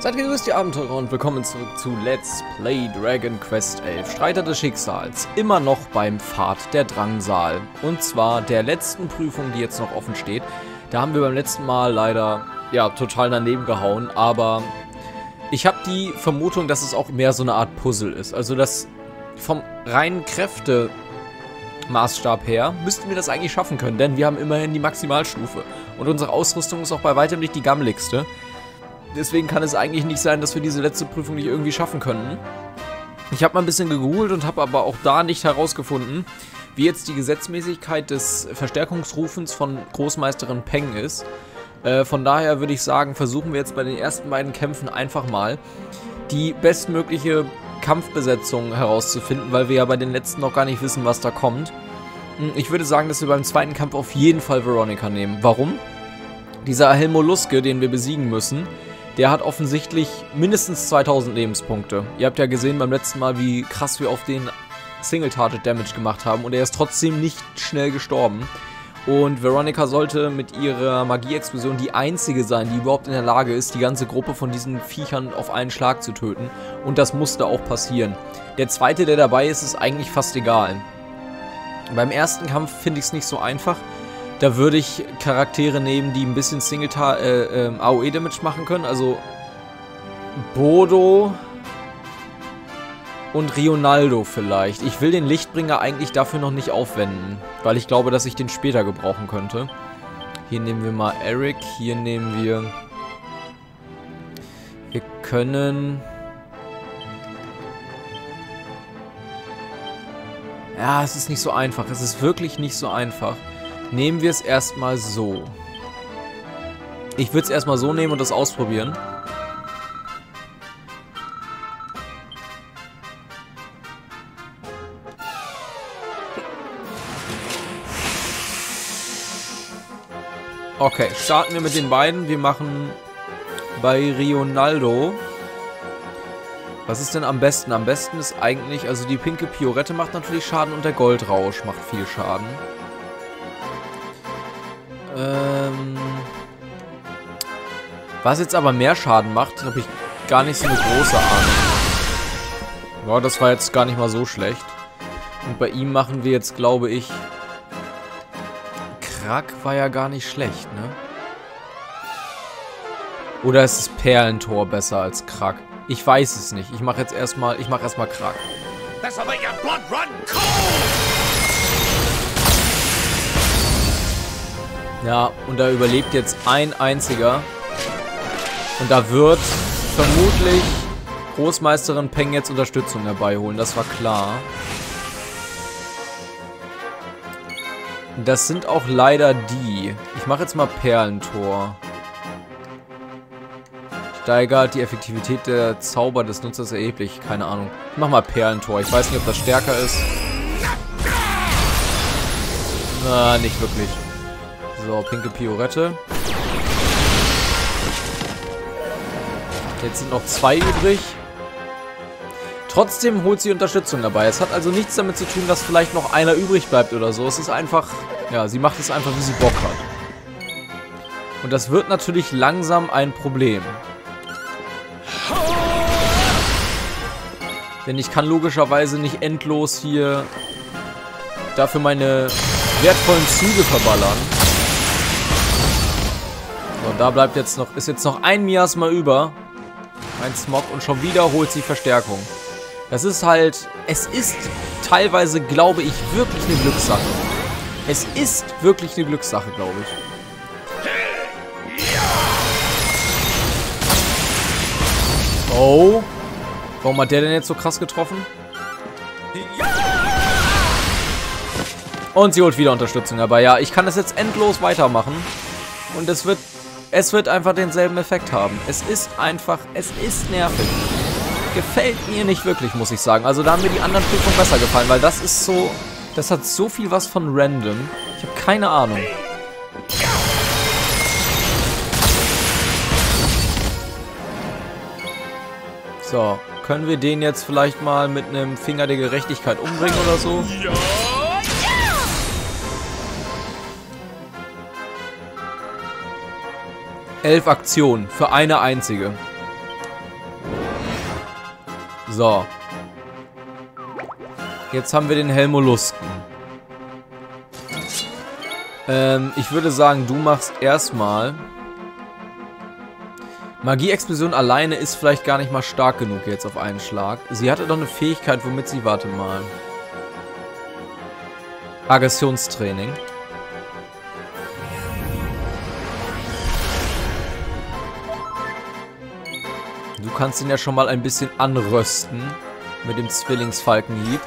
Seid gegrüßt, die Abenteurer, und willkommen zurück zu Let's Play Dragon Quest 11, Streiter des Schicksals, immer noch beim Pfad der Drangsal. Und zwar der letzten Prüfung, die jetzt noch offen steht. Da haben wir beim letzten Mal leider, ja, total daneben gehauen, aber ich habe die Vermutung, dass es auch mehr so eine Art Puzzle ist. Also, dass vom reinen Kräfte-Maßstab her müssten wir das eigentlich schaffen können, denn wir haben immerhin die Maximalstufe. Und unsere Ausrüstung ist auch bei weitem nicht die gammeligste. Deswegen kann es eigentlich nicht sein, dass wir diese letzte Prüfung nicht irgendwie schaffen können. Ich habe mal ein bisschen gegoogelt und habe aber auch da nicht herausgefunden, wie jetzt die Gesetzmäßigkeit des Verstärkungsrufens von Großmeisterin Peng ist. Äh, von daher würde ich sagen, versuchen wir jetzt bei den ersten beiden Kämpfen einfach mal die bestmögliche Kampfbesetzung herauszufinden, weil wir ja bei den letzten noch gar nicht wissen, was da kommt. Hm, ich würde sagen, dass wir beim zweiten Kampf auf jeden Fall Veronica nehmen. Warum? Dieser Helmoluske, den wir besiegen müssen, der hat offensichtlich mindestens 2000 Lebenspunkte. Ihr habt ja gesehen beim letzten Mal, wie krass wir auf den Single-Target Damage gemacht haben und er ist trotzdem nicht schnell gestorben. Und Veronica sollte mit ihrer Magie-Explosion die einzige sein, die überhaupt in der Lage ist, die ganze Gruppe von diesen Viechern auf einen Schlag zu töten. Und das musste auch passieren. Der zweite, der dabei ist, ist eigentlich fast egal. Beim ersten Kampf finde ich es nicht so einfach. Da würde ich Charaktere nehmen, die ein bisschen Single äh, äh, AOE-Damage machen können. Also Bodo und Rionaldo vielleicht. Ich will den Lichtbringer eigentlich dafür noch nicht aufwenden, weil ich glaube, dass ich den später gebrauchen könnte. Hier nehmen wir mal Eric, hier nehmen wir... Wir können... Ja, es ist nicht so einfach. Es ist wirklich nicht so einfach. Nehmen wir es erstmal so. Ich würde es erstmal so nehmen und das ausprobieren. Okay, starten wir mit den beiden. Wir machen bei Rionaldo. Was ist denn am besten? Am besten ist eigentlich, also die pinke Piorette macht natürlich Schaden und der Goldrausch macht viel Schaden. Ähm, was jetzt aber mehr Schaden macht, habe ich gar nicht so eine große Ahnung. Ja, das war jetzt gar nicht mal so schlecht. Und bei ihm machen wir jetzt, glaube ich... Krack war ja gar nicht schlecht, ne? Oder ist das Perlentor besser als Krack? Ich weiß es nicht. Ich mache jetzt erstmal, ich mache erstmal Krack. This'll make your blood run cold! Ja, und da überlebt jetzt ein einziger. Und da wird vermutlich Großmeisterin Peng jetzt Unterstützung herbeiholen. Das war klar. Das sind auch leider die. Ich mache jetzt mal Perlentor. Steigert die Effektivität der Zauber des Nutzers erheblich. Keine Ahnung. Ich mach mal Perlentor. Ich weiß nicht, ob das stärker ist. Na, nicht wirklich. So, pinke Piorette. Jetzt sind noch zwei übrig. Trotzdem holt sie Unterstützung dabei. Es hat also nichts damit zu tun, dass vielleicht noch einer übrig bleibt oder so. Es ist einfach, ja, sie macht es einfach, wie sie Bock hat. Und das wird natürlich langsam ein Problem. Denn ich kann logischerweise nicht endlos hier dafür meine wertvollen Züge verballern. Da bleibt jetzt noch, ist jetzt noch ein Miasma über. Ein Smog und schon wieder holt sie Verstärkung. Das ist halt, es ist teilweise, glaube ich, wirklich eine Glückssache. Es ist wirklich eine Glückssache, glaube ich. Oh. Warum hat der denn jetzt so krass getroffen? Und sie holt wieder Unterstützung Aber Ja, ich kann das jetzt endlos weitermachen. Und es wird es wird einfach denselben Effekt haben. Es ist einfach, es ist nervig. Gefällt mir nicht wirklich, muss ich sagen. Also da haben mir die anderen Prüfungen besser gefallen, weil das ist so, das hat so viel was von random. Ich habe keine Ahnung. So, können wir den jetzt vielleicht mal mit einem Finger der Gerechtigkeit umbringen oder so? Ja. Elf Aktionen für eine einzige. So. Jetzt haben wir den Helmolusken. Ähm, ich würde sagen, du machst erstmal... Magie-Explosion alleine ist vielleicht gar nicht mal stark genug jetzt auf einen Schlag. Sie hatte doch eine Fähigkeit, womit sie... Warte mal. Aggressionstraining. Kannst ihn ja schon mal ein bisschen anrösten mit dem Zwillingsfalkenhieb.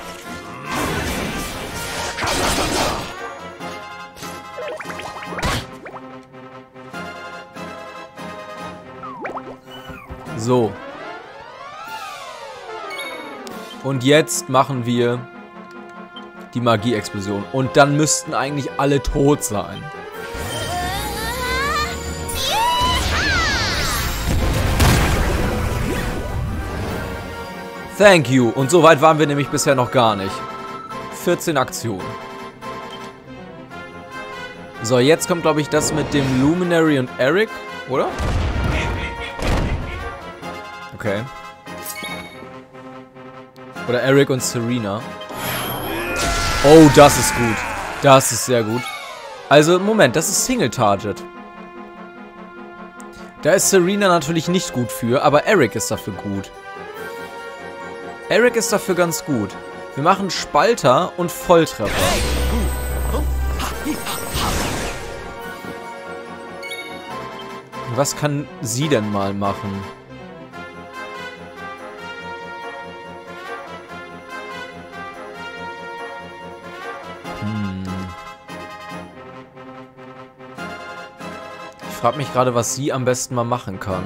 So. Und jetzt machen wir die Magie-Explosion. Und dann müssten eigentlich alle tot sein. Thank you. Und so weit waren wir nämlich bisher noch gar nicht. 14 Aktionen. So, jetzt kommt, glaube ich, das mit dem Luminary und Eric, oder? Okay. Oder Eric und Serena. Oh, das ist gut. Das ist sehr gut. Also, Moment, das ist Single Target. Da ist Serena natürlich nicht gut für, aber Eric ist dafür gut. Eric ist dafür ganz gut. Wir machen Spalter und Volltreffer. Was kann sie denn mal machen? frage mich gerade, was sie am besten mal machen kann.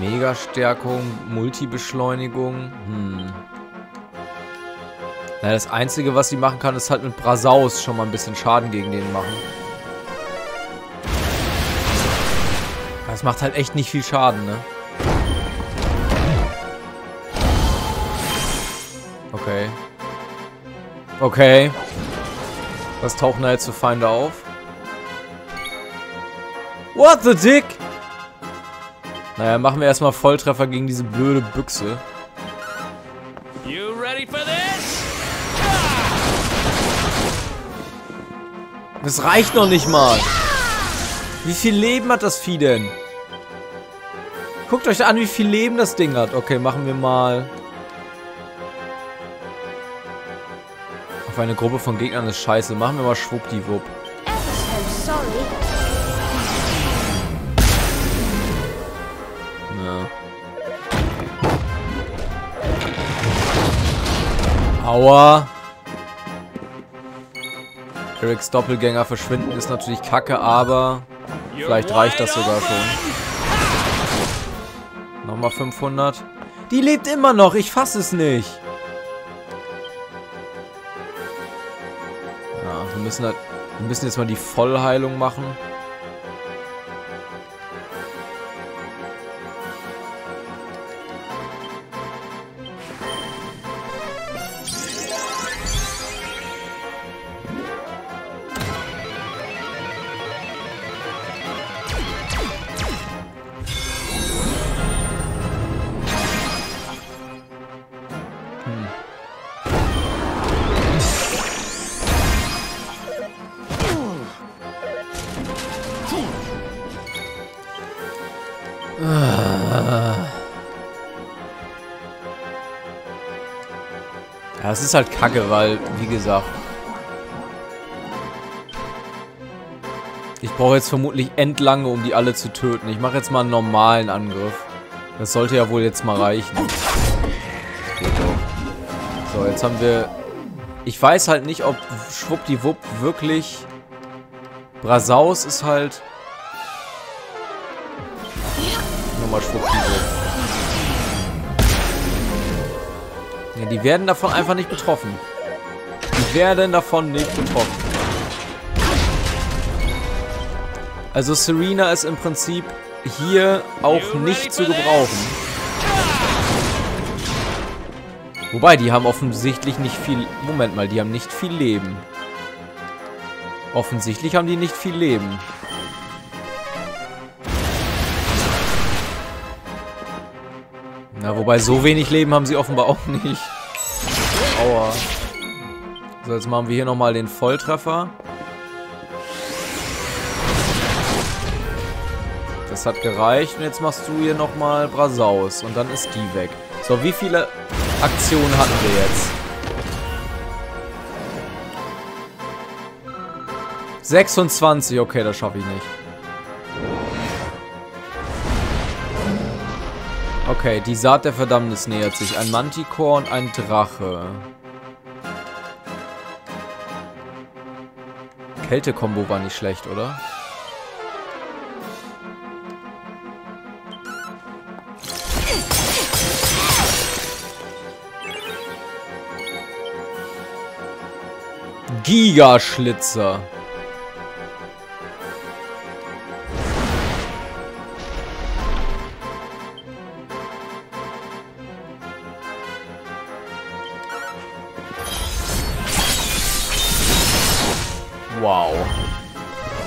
Mega-Stärkung, Multibeschleunigung. Hm. Naja, das Einzige, was sie machen kann, ist halt mit Brasaus schon mal ein bisschen Schaden gegen den machen. Das macht halt echt nicht viel Schaden, ne? Okay. Okay. Was tauchen da jetzt für Feinde auf? What the dick? Naja, machen wir erstmal Volltreffer gegen diese blöde Büchse. You ready for this? Das reicht noch nicht mal. Wie viel Leben hat das Vieh denn? Guckt euch an, wie viel Leben das Ding hat. Okay, machen wir mal... Auf eine Gruppe von Gegnern ist scheiße. Machen wir mal schwuppdiwupp. Aua. Erics Doppelgänger verschwinden ist natürlich kacke, aber vielleicht reicht das sogar schon. Nochmal 500. Die lebt immer noch, ich fasse es nicht. Ja, wir müssen halt, wir müssen jetzt mal die Vollheilung machen. Ist halt kacke, weil, wie gesagt... Ich brauche jetzt vermutlich endlange, um die alle zu töten. Ich mache jetzt mal einen normalen Angriff. Das sollte ja wohl jetzt mal reichen. So, jetzt haben wir... Ich weiß halt nicht, ob Schwuppdiwupp wirklich... Brasaus ist halt... Nochmal Schwuppdiwupp. Ja, die werden davon einfach nicht betroffen. Die werden davon nicht betroffen. Also Serena ist im Prinzip hier auch nicht zu gebrauchen. Wobei, die haben offensichtlich nicht viel... Moment mal, die haben nicht viel Leben. Offensichtlich haben die nicht viel Leben. Ja, wobei so wenig Leben haben sie offenbar auch nicht. Aua. So, jetzt machen wir hier nochmal den Volltreffer. Das hat gereicht. Und jetzt machst du hier nochmal Brasaus. Und dann ist die weg. So, wie viele Aktionen hatten wir jetzt? 26, okay, das schaffe ich nicht. Okay, die Saat der Verdammnis nähert sich. Ein Manticore und ein Drache. Kälte-Kombo war nicht schlecht, oder? Gigaschlitzer.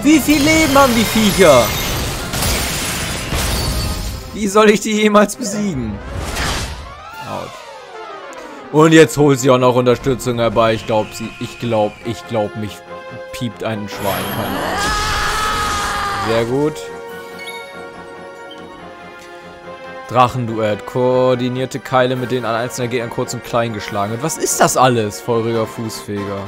Wie viel Leben haben die Viecher? Wie soll ich die jemals besiegen? Out. Und jetzt holt sie auch noch Unterstützung herbei. Ich glaube, sie, ich glaube, ich glaube, mich piept ein Schwein. Keine Ahnung. Sehr gut. Drachenduett. Koordinierte Keile, mit denen ein einzelner Gegner kurz und klein geschlagen wird. Was ist das alles, feuriger Fußfeger?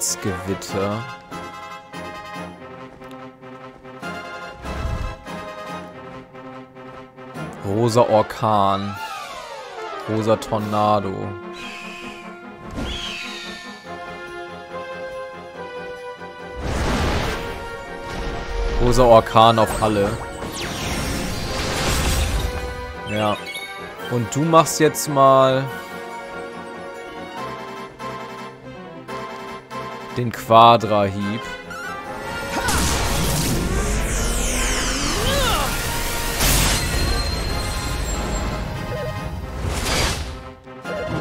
Blitzgewitter. Rosa Orkan. Rosa Tornado. Rosa Orkan auf alle. Ja. Und du machst jetzt mal... Den Quadra-Hieb.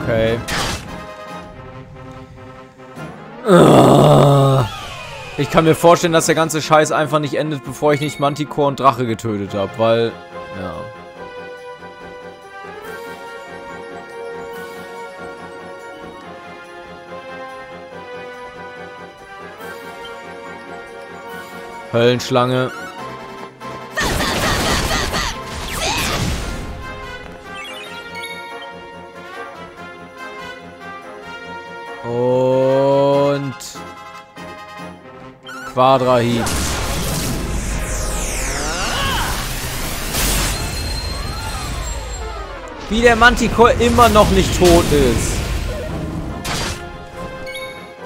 Okay. Ich kann mir vorstellen, dass der ganze Scheiß einfach nicht endet, bevor ich nicht Manticore und Drache getötet habe, weil... Ja. Höllenschlange. Und Quadrahieb. Wie der Manticore immer noch nicht tot ist.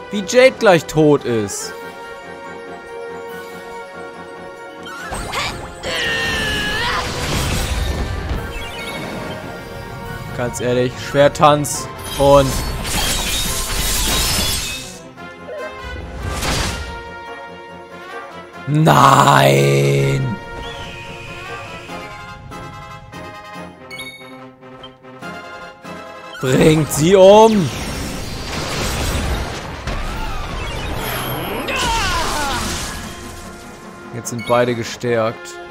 Wie Jade gleich tot ist. Ganz ehrlich, Schwertanz und Nein! Bringt sie um! Jetzt sind beide gestärkt.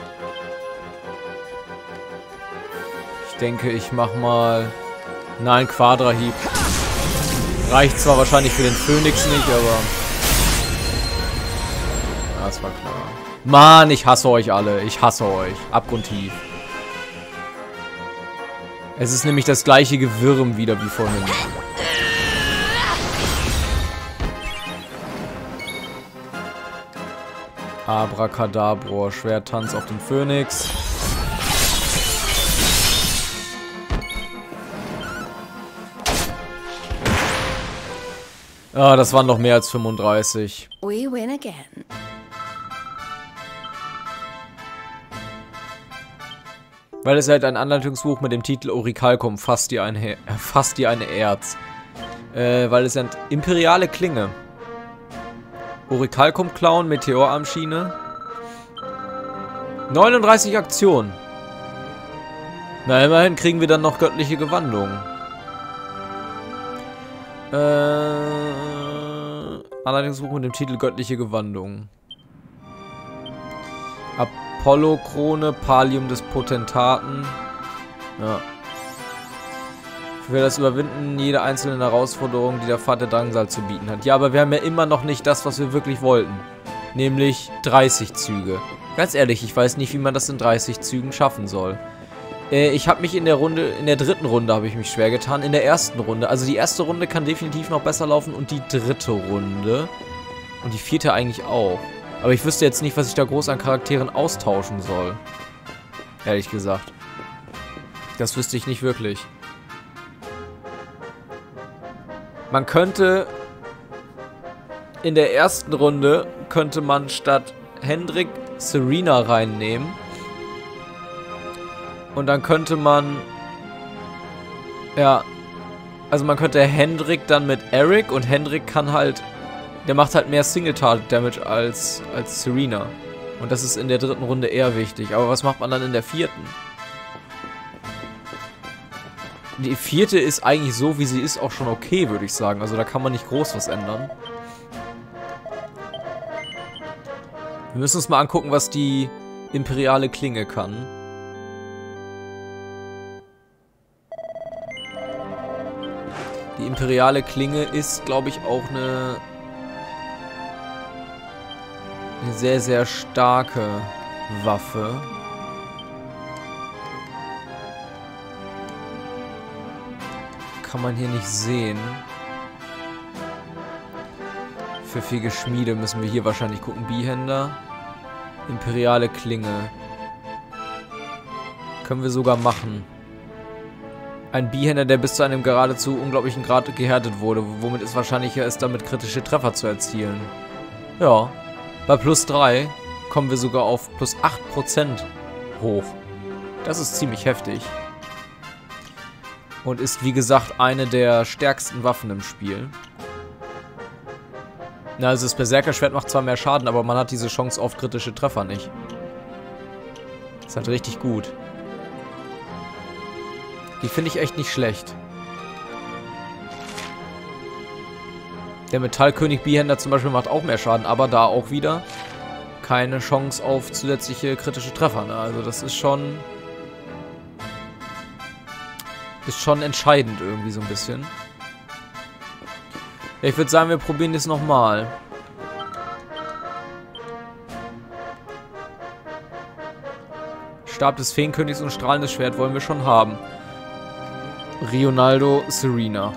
Denke, ich mach mal... Nein, Quadrahieb. Reicht zwar wahrscheinlich für den Phönix nicht, aber... Das war klar. Mann, ich hasse euch alle. Ich hasse euch. Abgrundtief. Es ist nämlich das gleiche Gewürm wieder wie vorhin. Abracadabra. Schwertanz auf den Phönix. Ah, das waren noch mehr als 35. We win again. Weil es halt ein Anleitungsbuch mit dem Titel Orichalcum, fasst dir, ein äh, fasst dir eine Erz. Äh, weil es sind imperiale Klinge. Orichalcum Clown, Meteorarmschiene. 39 Aktionen. Na, immerhin kriegen wir dann noch göttliche Gewandung. Äh, Anleitungsbuch mit dem Titel Göttliche Gewandung. Apollo-Krone, Palium des Potentaten. Ja. Für das Überwinden jeder einzelnen Herausforderung, die der Vater Drangsal zu bieten hat. Ja, aber wir haben ja immer noch nicht das, was wir wirklich wollten. Nämlich 30 Züge. Ganz ehrlich, ich weiß nicht, wie man das in 30 Zügen schaffen soll. Äh, ich habe mich in der Runde, in der dritten Runde habe ich mich schwer getan. In der ersten Runde. Also die erste Runde kann definitiv noch besser laufen und die dritte Runde. Und die vierte eigentlich auch. Aber ich wüsste jetzt nicht, was ich da groß an Charakteren austauschen soll. Ehrlich gesagt. Das wüsste ich nicht wirklich. Man könnte in der ersten Runde könnte man statt Hendrik Serena reinnehmen. Und dann könnte man ja also man könnte Hendrik dann mit Eric und Hendrik kann halt der macht halt mehr Single Target Damage als als Serena. Und das ist in der dritten Runde eher wichtig. Aber was macht man dann in der vierten? Die vierte ist eigentlich so, wie sie ist, auch schon okay, würde ich sagen. Also da kann man nicht groß was ändern. Wir müssen uns mal angucken, was die imperiale Klinge kann. Die imperiale Klinge ist, glaube ich, auch eine, eine sehr, sehr starke Waffe. kann man hier nicht sehen. Pfiffige Schmiede müssen wir hier wahrscheinlich gucken. Bihänder. Imperiale Klinge. Können wir sogar machen. Ein Bihänder, der bis zu einem geradezu unglaublichen Grad gehärtet wurde, womit es wahrscheinlicher ist, damit kritische Treffer zu erzielen. Ja, bei plus 3 kommen wir sogar auf plus 8% hoch. Das ist ziemlich heftig. Und ist, wie gesagt, eine der stärksten Waffen im Spiel. Na, also das Berserker-Schwert macht zwar mehr Schaden, aber man hat diese Chance auf kritische Treffer nicht. Ist halt richtig gut. Die finde ich echt nicht schlecht. Der Metallkönig Bihänder zum Beispiel macht auch mehr Schaden, aber da auch wieder keine Chance auf zusätzliche kritische Treffer. Ne? Also das ist schon ist schon entscheidend irgendwie so ein bisschen. Ich würde sagen, wir probieren das nochmal. Stab des Feenkönigs und strahlendes Schwert wollen wir schon haben. Rionaldo Serena.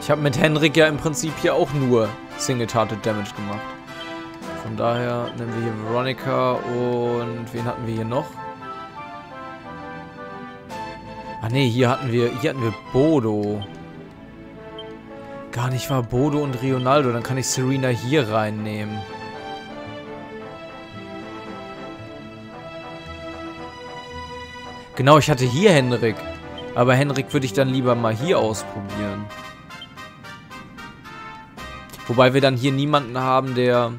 Ich habe mit Henrik ja im Prinzip hier auch nur Single-Target Damage gemacht. Von daher nehmen wir hier Veronica und wen hatten wir hier noch? Ah ne, hier hatten wir hier hatten wir Bodo. Gar nicht war Bodo und Rionaldo, dann kann ich Serena hier reinnehmen. Genau, ich hatte hier Henrik. Aber Henrik würde ich dann lieber mal hier ausprobieren. Wobei wir dann hier niemanden haben, der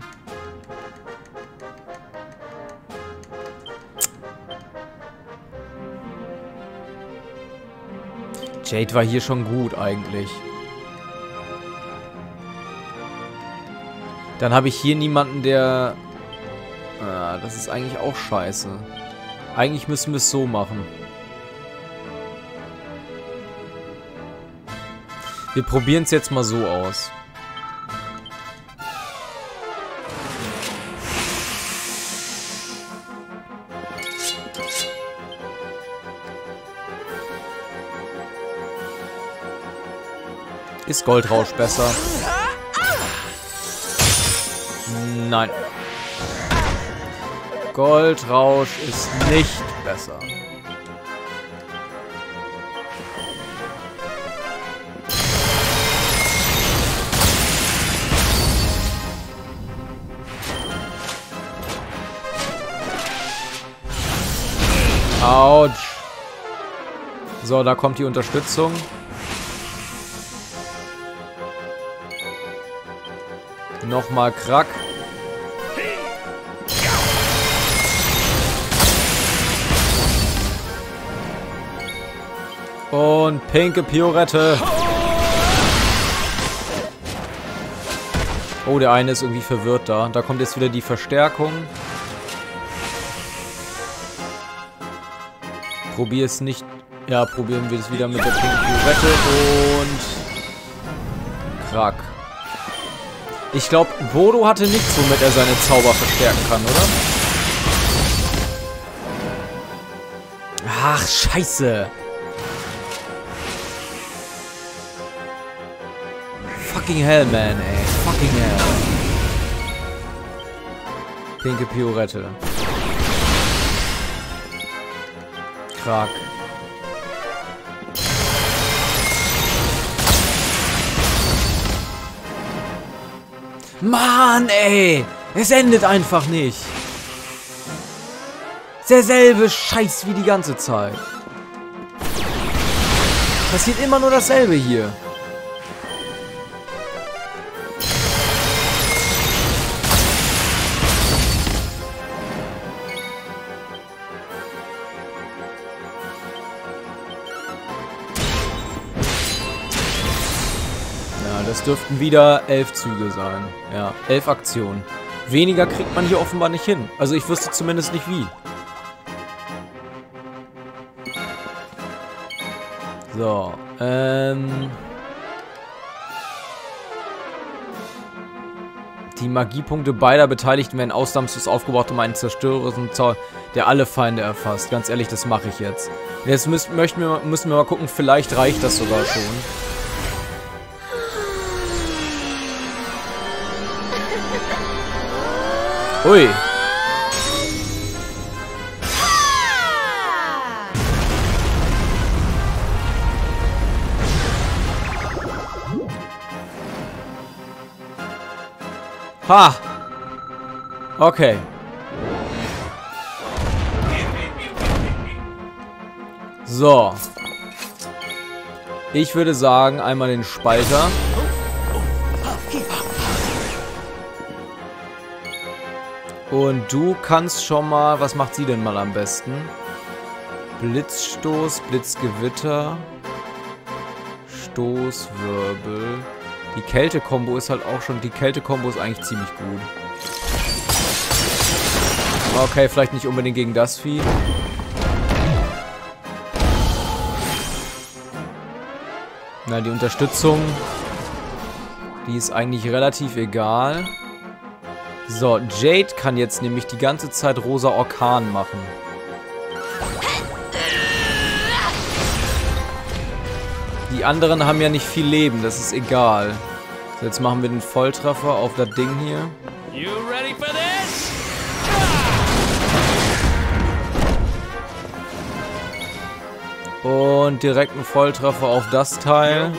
Jade war hier schon gut eigentlich. Dann habe ich hier niemanden, der... Ah, das ist eigentlich auch scheiße. Eigentlich müssen wir es so machen. Wir probieren es jetzt mal so aus. Ist Goldrausch besser? Nein. Goldrausch ist nicht besser. Autsch. So, da kommt die Unterstützung. Nochmal Krack. Und pinke Piorette. Oh, der eine ist irgendwie verwirrt da. Da kommt jetzt wieder die Verstärkung. Probier es nicht. Ja, probieren wir es wieder mit der pinken Piorette und... Krack. Ich glaube, Bodo hatte nichts, womit er seine Zauber verstärken kann, oder? Ach, scheiße. Fucking hell, man, ey. Fucking hell. Pinke Piorette. Krak. Mann, ey! Es endet einfach nicht. Derselbe Scheiß wie die ganze Zeit. Passiert immer nur dasselbe hier. Das dürften wieder elf Züge sein. Ja, elf Aktionen. Weniger kriegt man hier offenbar nicht hin. Also ich wüsste zumindest nicht wie. So, ähm... Die Magiepunkte beider Beteiligten werden ausnahmslos aufgebaut, um einen zerstörerischen Zauber, der alle Feinde erfasst. Ganz ehrlich, das mache ich jetzt. Jetzt müssen, wir, müssen wir mal gucken, vielleicht reicht das sogar schon. Ui. Ha! Okay. So. Ich würde sagen, einmal den Spalter. Und du kannst schon mal... Was macht sie denn mal am besten? Blitzstoß, Blitzgewitter, Stoßwirbel. Die Kälte-Kombo ist halt auch schon... Die Kälte-Kombo ist eigentlich ziemlich gut. Okay, vielleicht nicht unbedingt gegen das Vieh. Na, die Unterstützung... Die ist eigentlich relativ egal. So, Jade kann jetzt nämlich die ganze Zeit rosa Orkan machen. Die anderen haben ja nicht viel Leben, das ist egal. So, jetzt machen wir den Volltreffer auf das Ding hier. Und direkt einen Volltreffer auf das Teil.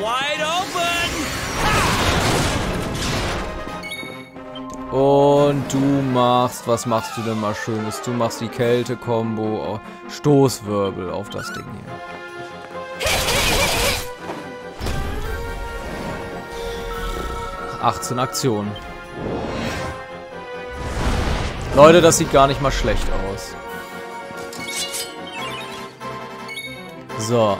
Und du machst, was machst du denn mal Schönes? Du machst die Kälte-Kombo, Stoßwirbel auf das Ding hier. 18 Aktionen. Leute, das sieht gar nicht mal schlecht aus. So.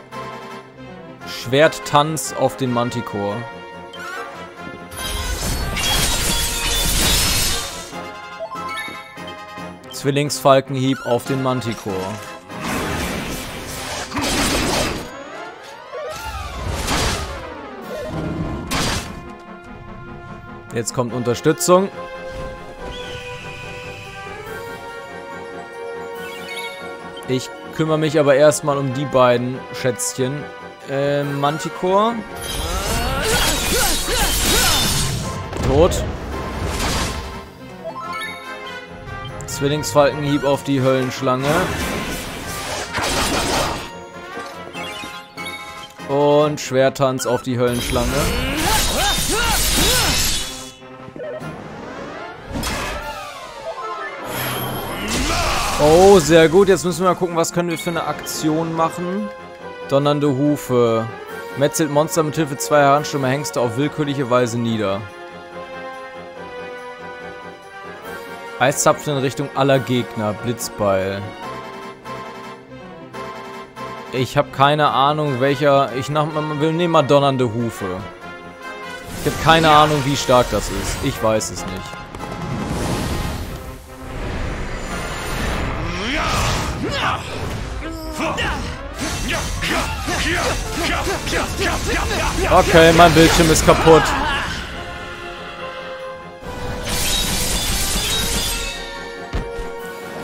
Schwerttanz auf den Manticore. Zwillingsfalkenhieb auf den Manticore. Jetzt kommt Unterstützung. Ich kümmere mich aber erstmal um die beiden Schätzchen. Äh, Manticore. Tot. Zwillingsfalkenhieb auf die Höllenschlange. Und Schwertanz auf die Höllenschlange. Oh, sehr gut. Jetzt müssen wir mal gucken, was können wir für eine Aktion machen. Donnernde Hufe. Metzelt Monster mit Hilfe zweier Herrenstürmer Hengste auf willkürliche Weise nieder. Eiszapfen in Richtung aller Gegner. Blitzbeil. Ich habe keine Ahnung, welcher... Ich nach, wir nehmen mal donnernde Hufe. Ich habe keine Ahnung, wie stark das ist. Ich weiß es nicht. Okay, mein Bildschirm ist kaputt.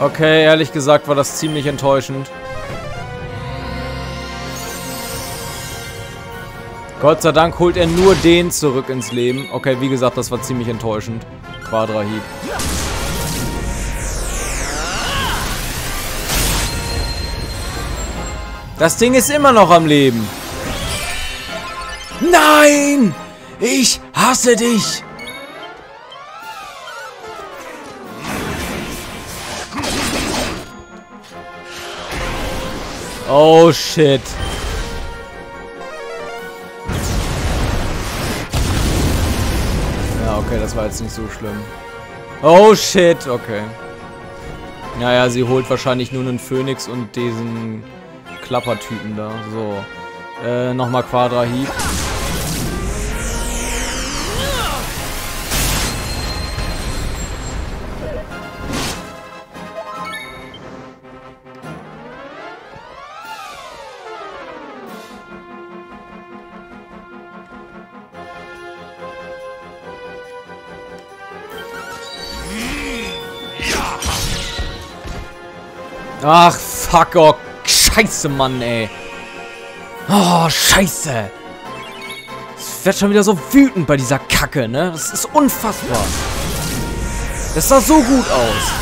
Okay, ehrlich gesagt war das ziemlich enttäuschend. Gott sei Dank holt er nur den zurück ins Leben. Okay, wie gesagt, das war ziemlich enttäuschend. Quadra-Hieb. Das Ding ist immer noch am Leben. Nein! Ich hasse dich! Oh shit. Ja, okay, das war jetzt nicht so schlimm. Oh shit, okay. Naja, sie holt wahrscheinlich nur einen Phönix und diesen Klappertypen da. So. Äh, nochmal Quadra-Hieb. Ach, fuck, oh, scheiße, Mann, ey. Oh, scheiße. Ich werde schon wieder so wütend bei dieser Kacke, ne? Das ist unfassbar. Das sah so gut aus.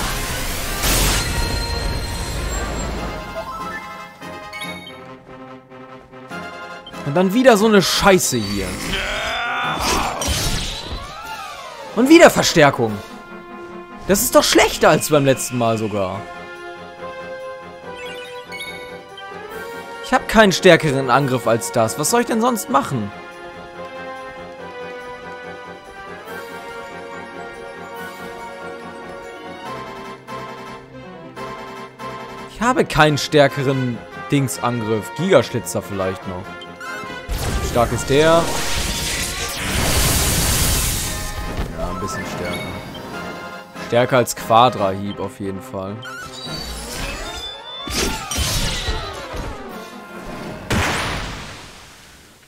Und dann wieder so eine Scheiße hier. Und wieder Verstärkung. Das ist doch schlechter als beim letzten Mal sogar. Keinen stärkeren Angriff als das. Was soll ich denn sonst machen? Ich habe keinen stärkeren Dingsangriff. Gigaschlitzer vielleicht noch. Stark ist der. Ja, ein bisschen stärker. Stärker als Quadra-Hieb auf jeden Fall.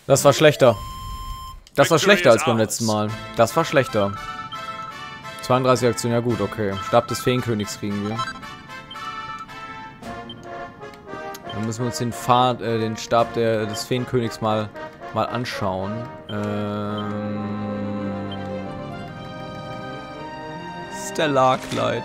Das war schlechter. Das war schlechter als beim letzten Mal. Das war schlechter. 32 Aktionen, ja gut, okay. Stab des Feenkönigs kriegen wir. Dann müssen wir uns den Pfad, äh, den Stab der, des Feenkönigs mal, mal anschauen. Ähm... Stellarkleid.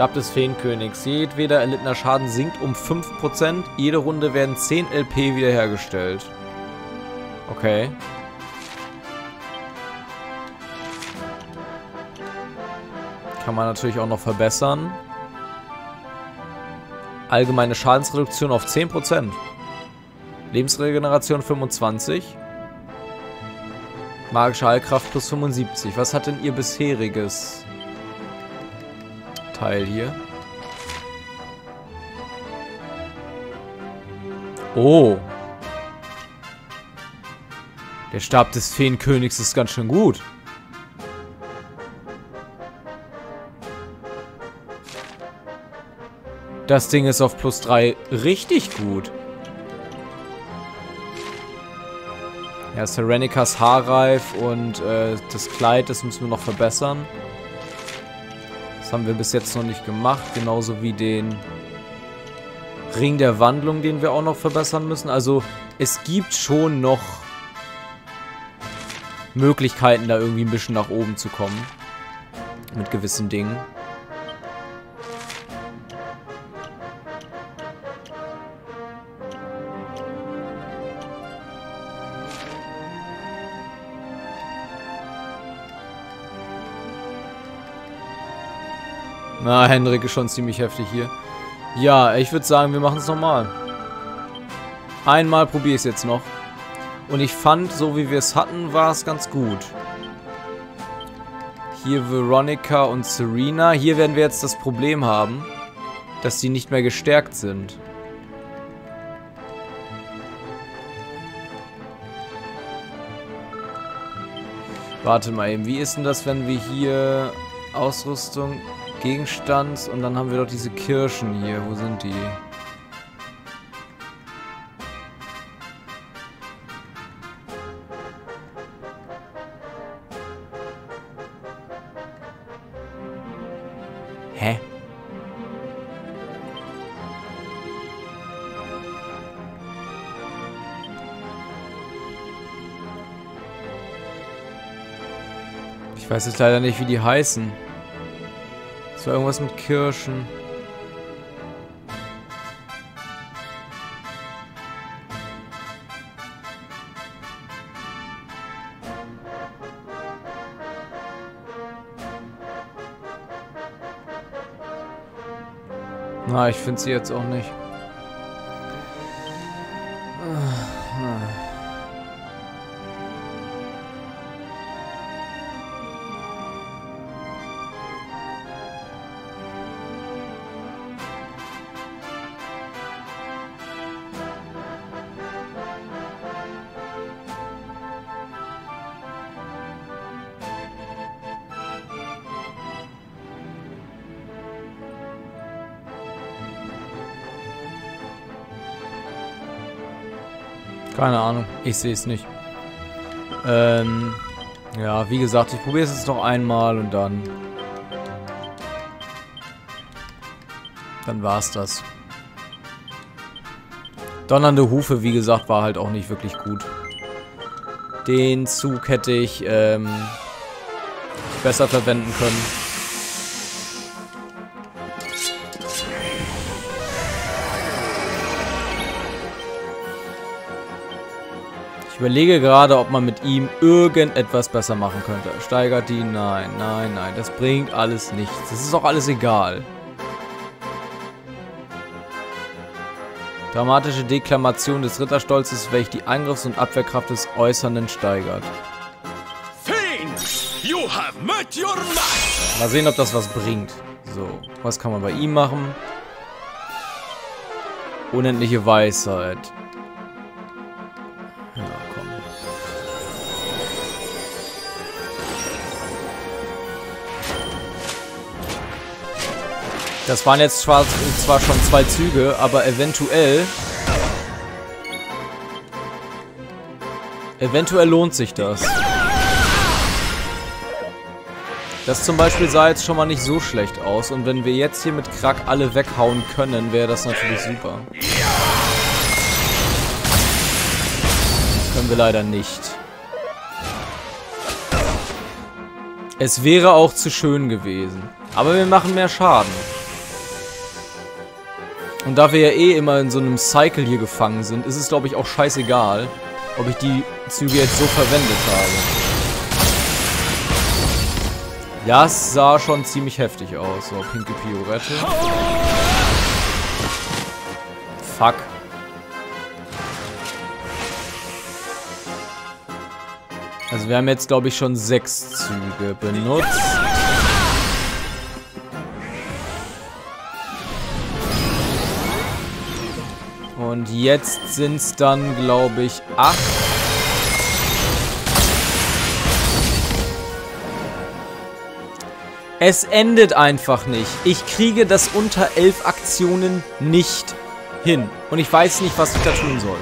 Stab des Feenkönigs. Jedweder erlittener Schaden sinkt um 5%. Jede Runde werden 10 LP wiederhergestellt. Okay. Kann man natürlich auch noch verbessern. Allgemeine Schadensreduktion auf 10%. Lebensregeneration 25. Magische Heilkraft plus 75. Was hat denn ihr bisheriges? Teil hier. Oh. Der Stab des Feenkönigs ist ganz schön gut. Das Ding ist auf plus 3 richtig gut. Ja, Serenikas Haarreif und äh, das Kleid, das müssen wir noch verbessern. Haben wir bis jetzt noch nicht gemacht. Genauso wie den Ring der Wandlung, den wir auch noch verbessern müssen. Also es gibt schon noch Möglichkeiten, da irgendwie ein bisschen nach oben zu kommen. Mit gewissen Dingen. Na, Henrik ist schon ziemlich heftig hier. Ja, ich würde sagen, wir machen es nochmal. Einmal probiere ich es jetzt noch. Und ich fand, so wie wir es hatten, war es ganz gut. Hier Veronica und Serena. Hier werden wir jetzt das Problem haben, dass sie nicht mehr gestärkt sind. Warte mal eben, wie ist denn das, wenn wir hier Ausrüstung... Gegenstand und dann haben wir doch diese Kirschen hier. Wo sind die? Hä? Ich weiß jetzt leider nicht, wie die heißen. Es war irgendwas mit Kirschen. Na, ich finde sie jetzt auch nicht. Ich sehe es nicht. Ähm, ja, wie gesagt, ich probiere es jetzt noch einmal und dann... Dann war's das. Donnernde Hufe, wie gesagt, war halt auch nicht wirklich gut. Den Zug hätte ich ähm, besser verwenden können. Überlege gerade, ob man mit ihm irgendetwas besser machen könnte. Steigert die? Nein, nein, nein. Das bringt alles nichts. Das ist auch alles egal. Dramatische Deklamation des Ritterstolzes, welche die Angriffs- und Abwehrkraft des Äußernden steigert. Mal sehen, ob das was bringt. So, was kann man bei ihm machen? Unendliche Weisheit. Das waren jetzt zwar, schon zwei Züge, aber eventuell... Eventuell lohnt sich das. Das zum Beispiel sah jetzt schon mal nicht so schlecht aus. Und wenn wir jetzt hier mit Krack alle weghauen können, wäre das natürlich super. Können wir leider nicht. Es wäre auch zu schön gewesen. Aber wir machen mehr Schaden. Und da wir ja eh immer in so einem Cycle hier gefangen sind, ist es glaube ich auch scheißegal, ob ich die Züge jetzt so verwendet habe. Ja, es sah schon ziemlich heftig aus. So, pinke Piorette. Fuck. Also wir haben jetzt, glaube ich, schon sechs Züge benutzt. Jetzt sind es dann, glaube ich, acht. Es endet einfach nicht. Ich kriege das unter elf Aktionen nicht hin. Und ich weiß nicht, was ich da tun soll.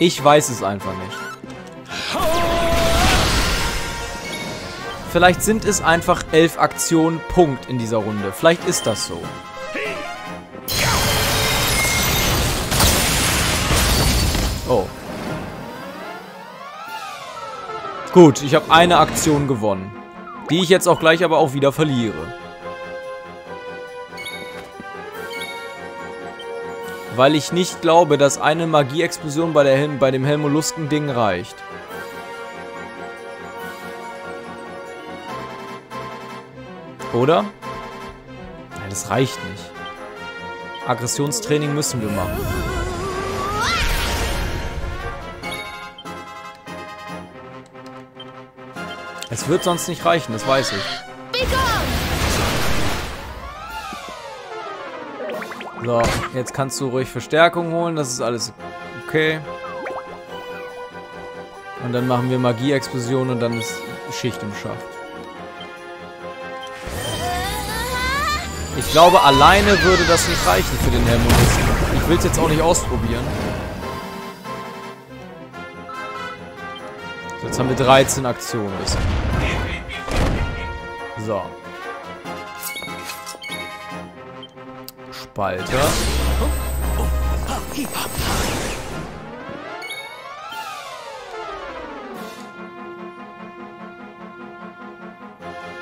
Ich weiß es einfach nicht. Vielleicht sind es einfach elf Aktionen, Punkt in dieser Runde. Vielleicht ist das so. Gut, ich habe eine Aktion gewonnen. Die ich jetzt auch gleich aber auch wieder verliere. Weil ich nicht glaube, dass eine Magie-Explosion bei, bei dem Helmolusken-Ding reicht. Oder? Nein, das reicht nicht. Aggressionstraining müssen wir machen. Es wird sonst nicht reichen, das weiß ich. So, jetzt kannst du ruhig Verstärkung holen, das ist alles okay. Und dann machen wir Magie-Explosion und dann ist Schicht im Schacht. Ich glaube, alleine würde das nicht reichen für den Hermonisten. Ich will es jetzt auch nicht ausprobieren. Jetzt haben wir 13 Aktionen bisher. So. Spalter.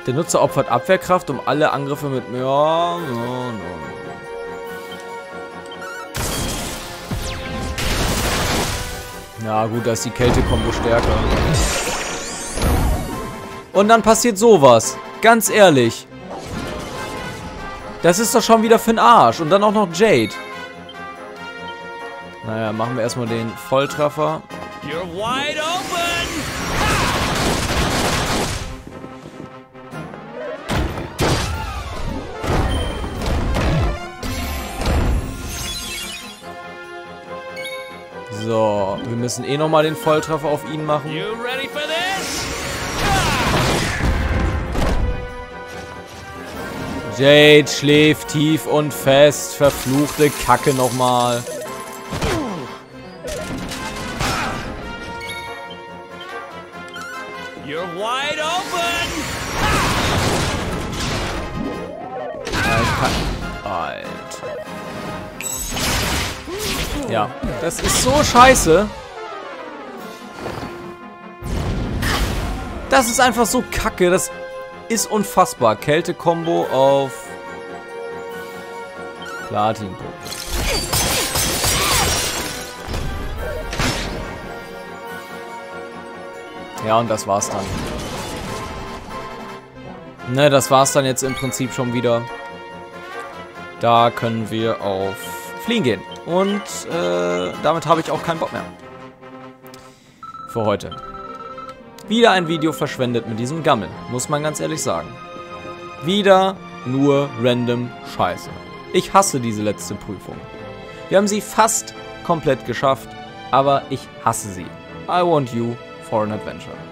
Der Nutzer opfert Abwehrkraft, um alle Angriffe mit... Ja, no, no. Ja gut, da ist die Kälte-Kombo stärker. Und dann passiert sowas. Ganz ehrlich. Das ist doch schon wieder für den Arsch. Und dann auch noch Jade. Naja, machen wir erstmal den Volltreffer. You're wide open! So, wir müssen eh nochmal den Volltreffer auf ihn machen. Jade schläft tief und fest. Verfluchte Kacke nochmal. Ja, das ist so scheiße. Das ist einfach so kacke. Das ist unfassbar. Kälte-Kombo auf Platin. Ja, und das war's dann. Ne, das war's dann jetzt im Prinzip schon wieder. Da können wir auf Fliehen gehen. Und äh, damit habe ich auch keinen Bock mehr. Für heute. Wieder ein Video verschwendet mit diesem Gammel, muss man ganz ehrlich sagen. Wieder nur random Scheiße. Ich hasse diese letzte Prüfung. Wir haben sie fast komplett geschafft, aber ich hasse sie. I want you for an adventure.